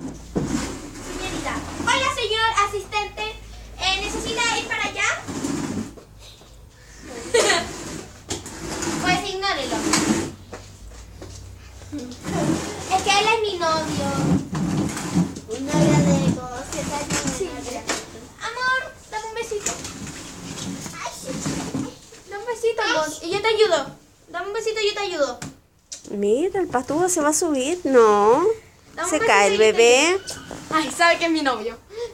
Señorita. Hola, señor asistente. Eh, ¿Necesita ir para allá? pues ignórelo. Es que él es mi novio. Un novio de años. Sí. Amor, dame un besito. Ay, sí. Dame un besito, amor. Y yo te ayudo. Dame un besito y yo te ayudo. Mira, el patudo se va a subir. No. Se cae el bebé. Ay, sabe que es mi novio.